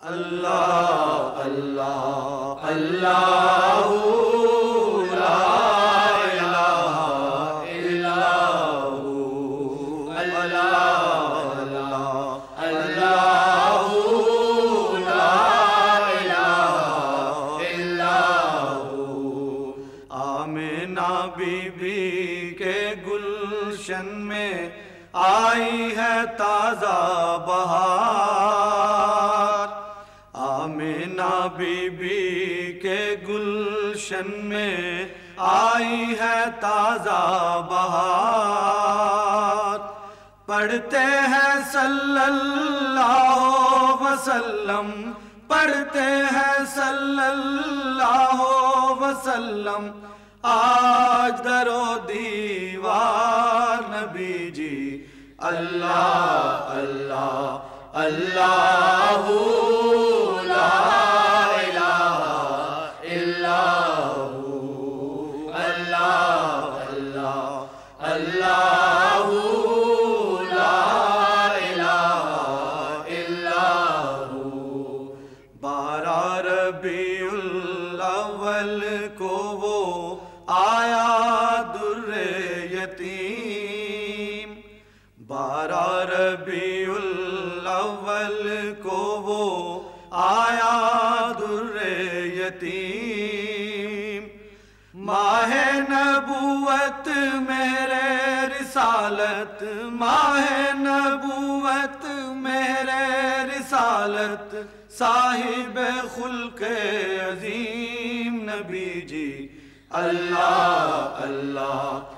अल्लाह अल्लाह अल्लाह गुलशन में आई है ताज़ा बहार। आमिना बीबी के गुलशन में आई है ताज़ा बहार। पढ़ते हैं सल्लल्लाहु वसल्लम, पढ़ते हैं सल्लल्लाहु वसल्लम। आज दरो दीवार नबी जी अल्लाह अल्लाह अल्लाह। यतीम। बारह रबीउल को वो आया दुर्रे यतीम माह नबूवत मेरे रिसालत, माह नबूवत मेरे रिसालत, साहिब खुल्क अजीम नबी जी अल्लाह अल्लाह।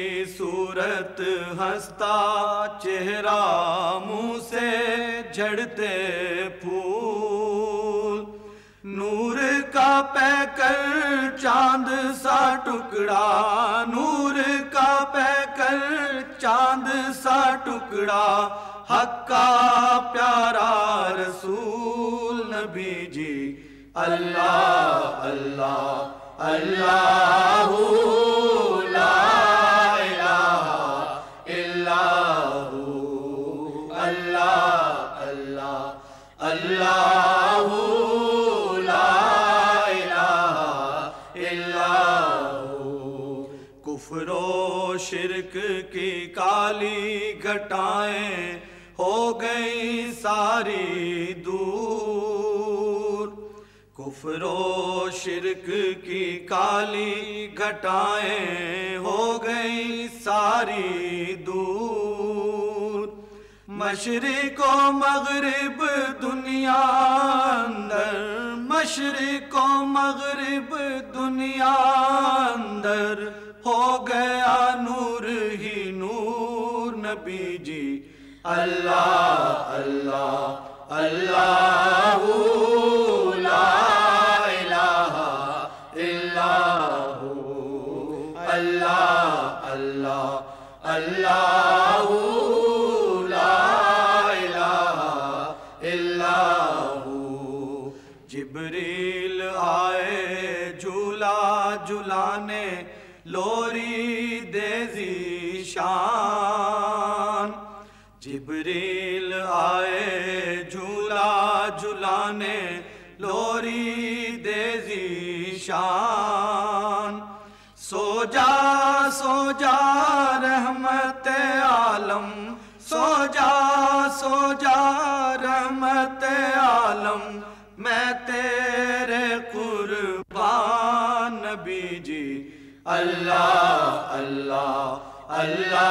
सूरत हंसता चेहरा मुँह से झड़ते फूल। नूर का पैकर चाँद सा टुकड़ा, नूर का पैकर चाँद सा टुकड़ा हक्का प्यारा रसूल नबी जी। अल्लाह अल्लाह अल्लाह। कुफरो शिरक की काली घटाएँ हो गई सारी दूर कुफरो शिरक की काली घटाएँ हो गई सारी दूर मशरिक मगरिब दुनिया अंदर, मशरिक मगरिब दुनिया अंदर, हो गया नूर ही नूर नबी जी अल्लाह अल्लाह अल्लाह ला जिब्रील आए झूला झुलाने, लोरी देजी शान जिब्रील आए झूला झुलाने, लोरी देजी शान सो जा सो जा रहमत आलम सो जा सो जा रहमत आलम। मैं तेरे कुर्बान नबी जी। अल्लाह अल्लाह अल्लाह।